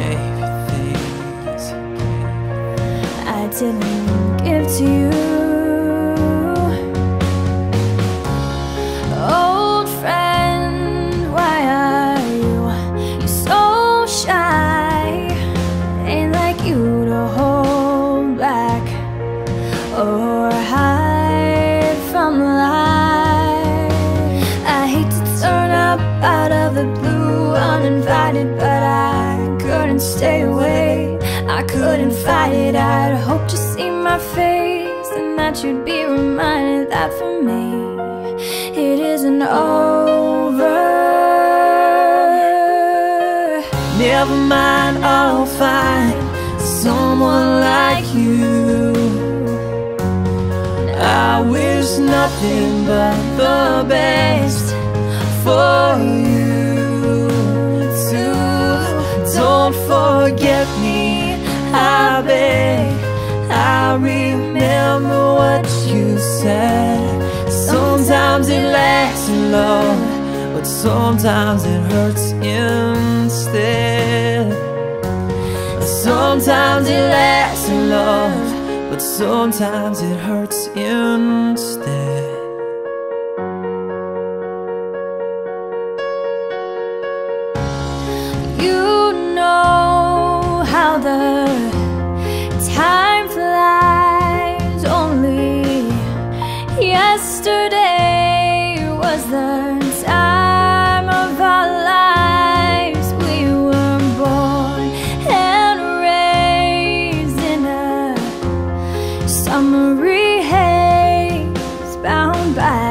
gave you things. I didn't give to you. And you'd be reminded that for me it isn't over. Never mind, I'll find someone like you. I wish nothing but the best for you said. Sometimes it lasts love, but sometimes it hurts instead. Sometimes it lasts love, but sometimes it hurts instead.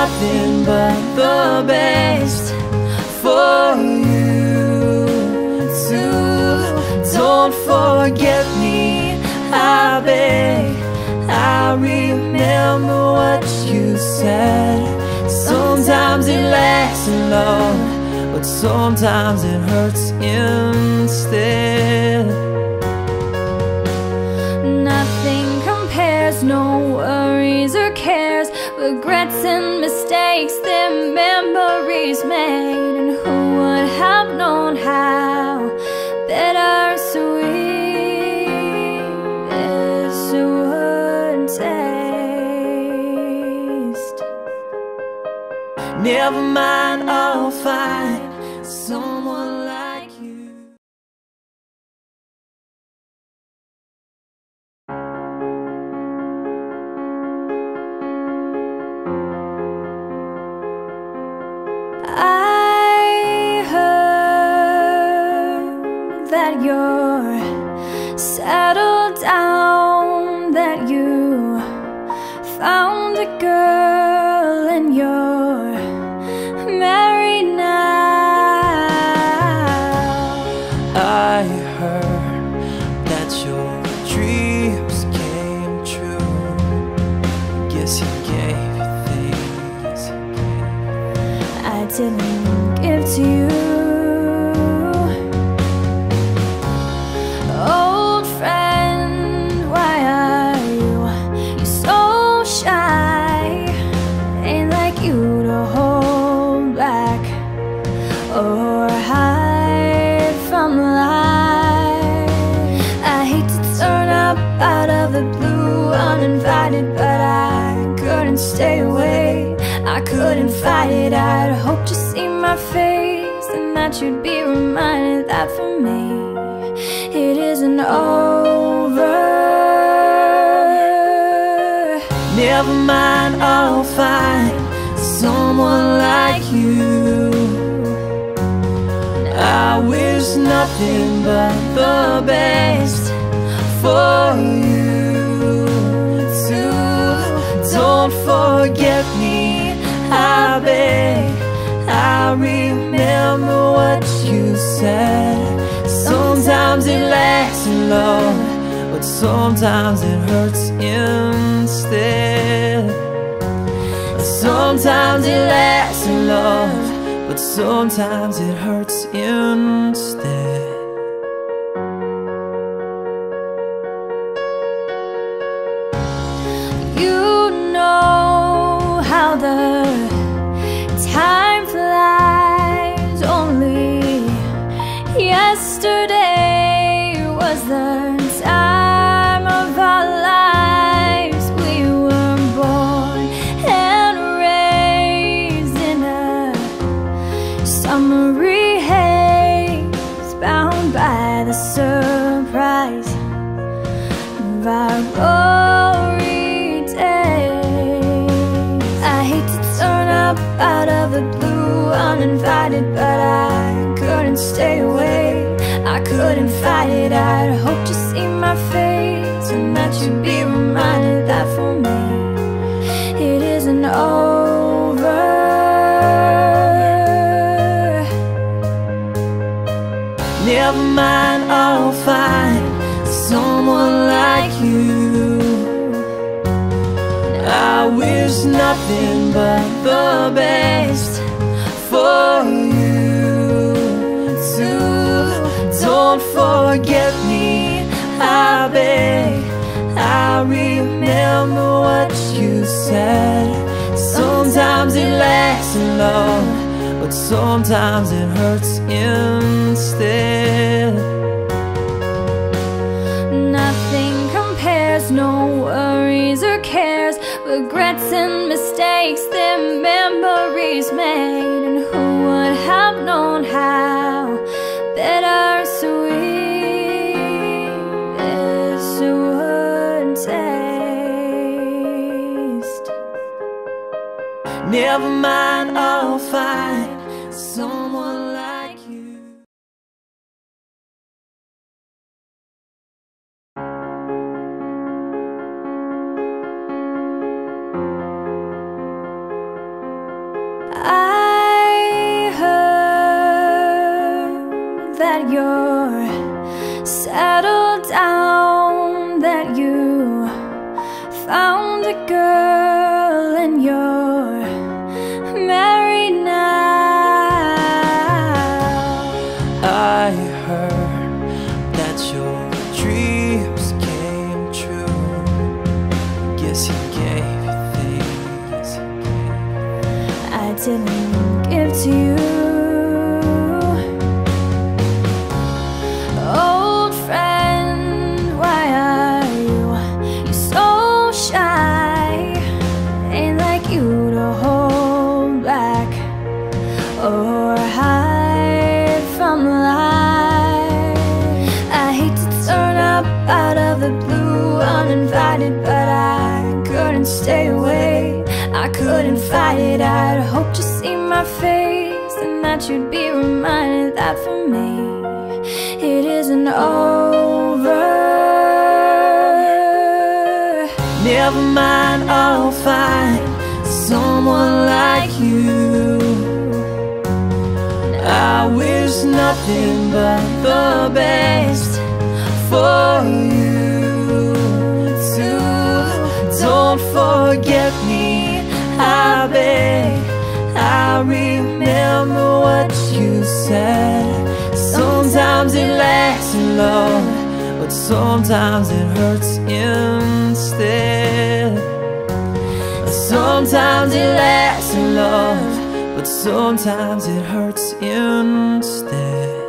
nothing but the best for you too. Don't forget me, I beg. I remember what you said. Sometimes it lasts love, but sometimes it hurts instead. Nothing compares, no worries or cares, regrets and mistakes that memories made. And who would have known how bittersweet this would taste? Never mind, I'll find girl up out of the blue uninvited, but I couldn't stay away. I couldn't fight it. I'd hope to see my face and that you'd be reminded that for me it isn't over. Never mind, I'll find someone like you. I wish nothing but the best for you too. Don't forget me, I beg. I remember what you said. Sometimes it lasts in love, but sometimes it hurts instead. Sometimes it lasts in love, but sometimes it hurts instead. Out of the blue uninvited, but I couldn't stay away. I couldn't fight it. I'd hope to see my face and that you'd be reminded that for me it isn't over. Never mind, Wish nothing but the best for you too. Don't forget me, I beg. I remember what you said. Sometimes it lasts in love, but sometimes it hurts instead. Nothing compares, no worries or cares, regrets and mistakes, then memories made. And who would have known how bittersweet this would taste? Never mind, I'll find someone you're settled down, that you found a girl and you're married now. I heard that your dreams came true. Guess he gave you things. I didn't I couldn't fight it. I'd hope to see my face and that you'd be reminded that for me it isn't over. Never mind, I'll find someone like you. I wish nothing but the best for you forget me, I beg. I remember what you said. Sometimes it lasts in love, but sometimes it hurts instead. Sometimes it lasts in love, but sometimes it hurts instead.